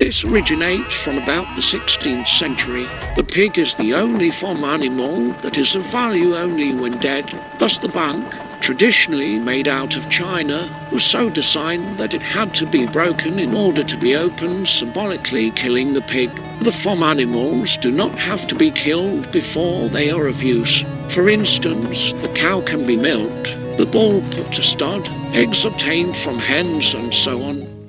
This originates from about the 16th century. The pig is the only farm animal that is of value only when dead. Thus the bank, traditionally made out of china, was so designed that it had to be broken in order to be opened, symbolically killing the pig. The farm animals do not have to be killed before they are of use. For instance, the cow can be milked, the bull put to stud, eggs obtained from hens and so on.